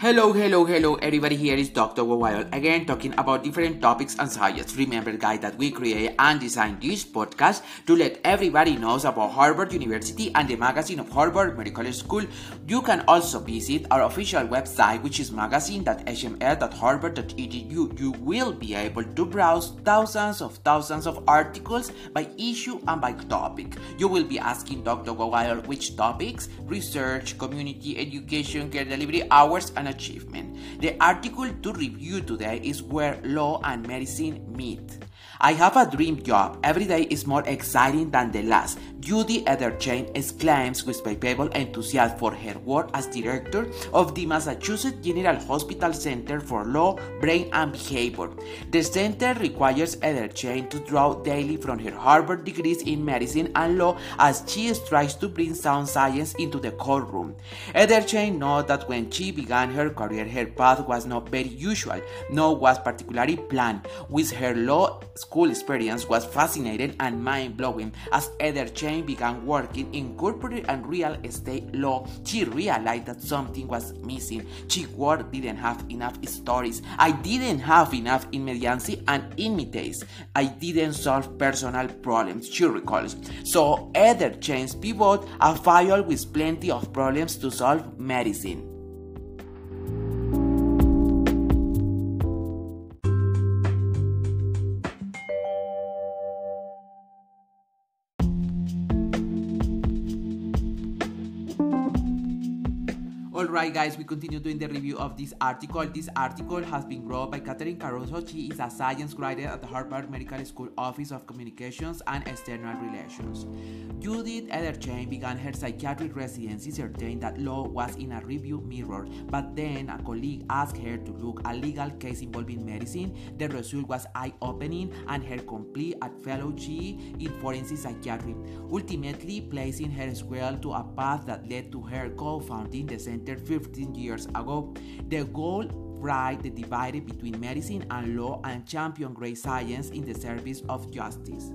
Hello, hello, hello, everybody. Here is Dr. Wild again talking about different topics and subjects. Remember, guys, that we create and design this podcast to let everybody knows about Harvard University and the magazine of Harvard Medical School. You can also visit our official website, which is magazine.hms.harvard.edu. You will be able to browse thousands of thousands of articles by issue and by topic. You will be asking Dr. Wild which topics, research, community, education, care delivery, hours, and achievement. The article to review today is Where Law and Medicine Meet. I have a dream job. Every day is more exciting than the last. Judy Edersheim exclaims with palpable enthusiasm for her work as director of the Massachusetts General Hospital Center for Law, Brain and Behavior. The center requires Edersheim to draw daily from her Harvard degrees in medicine and law as she strives to bring sound science into the courtroom. Edersheim knows that when she began her career, her path was not very usual, nor was particularly planned. With her law school experience was fascinating and mind-blowing as Edersheim began working in corporate and real estate law. She realized that something was missing. She work didn't have enough stories. I didn't have enough immediacy and imitates. I didn't solve personal problems, she recalls. So Edersheim's pivot a file with plenty of problems to solve medicine. Alright guys, we continue doing the review of this article. This article has been brought by Catherine Caruso. She is a science writer at the Harvard Medical School Office of Communications and External Relations. Judith Edersheim began her psychiatric residency certain that law was in a review mirror, but then a colleague asked her to look a legal case involving medicine. The result was eye-opening and her complete at fellowship in forensic psychiatry, ultimately placing her square to a path that led to her co-founding the Center 15 years ago. The goal right the divide between medicine and law and champion great science in the service of justice.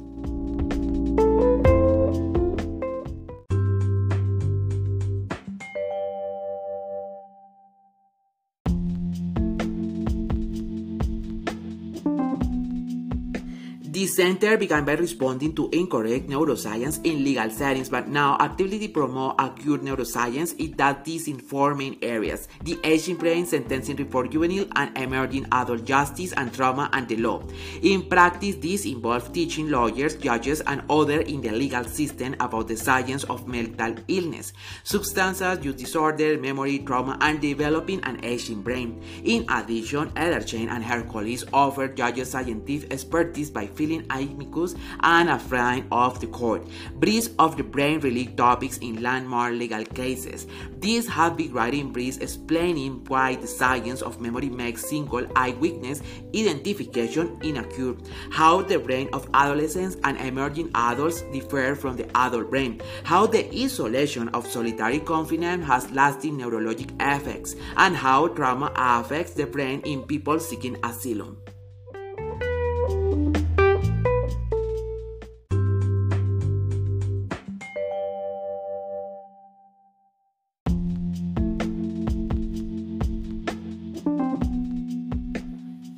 The center began by responding to incorrect neuroscience in legal settings, but now actively promote acute neuroscience in that these informing areas, the aging brain, sentencing reform juvenile and emerging adult justice and trauma and the law. In practice, this involves teaching lawyers, judges, and others in the legal system about the science of mental illness, substance use disorder, memory, trauma, and developing an aging brain. In addition, Edersheim and her colleagues offer judges scientific expertise by feeling amicus and a friend of the court. Briefs of the brain related topics in landmark legal cases. These have been writing briefs explaining why the science of memory makes single eyewitness identification inaccurate, how the brain of adolescents and emerging adults differ from the adult brain, how the isolation of solitary confinement has lasting neurologic effects, and how trauma affects the brain in people seeking asylum.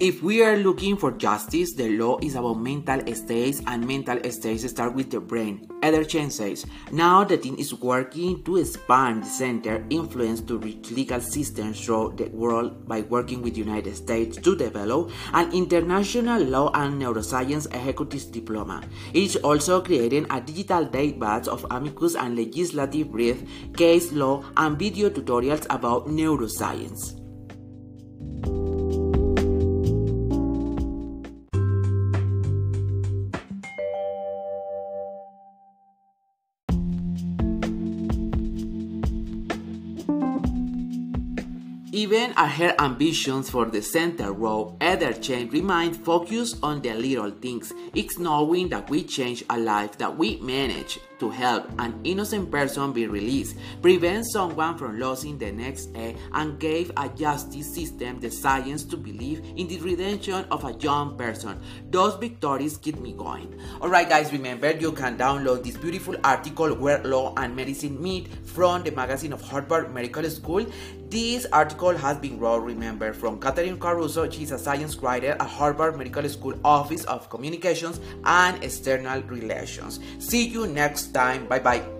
If we are looking for justice, the law is about mental states, and mental states start with the brain. Edersheim says, now the team is working to expand the center influence to reach legal systems throughout the world by working with the United States to develop an international law and neuroscience executive diploma. It is also creating a digital database of amicus and legislative brief, case law, and video tutorials about neuroscience. Even at her ambitions for the center role, Edersheim remained focused on the little things. It's knowing that we change a life, that we manage to help an innocent person be released, prevent someone from losing the next egg, and gave a justice system the science to believe in the redemption of a young person. Those victories keep me going. Alright, guys, remember you can download this beautiful article Where Law and Medicine Meet from the magazine of Harvard Medical School. This article has been wrote, remember, from Catherine Caruso. She's a science writer at Harvard Medical School Office of Communications and External Relations. See you time. Bye bye.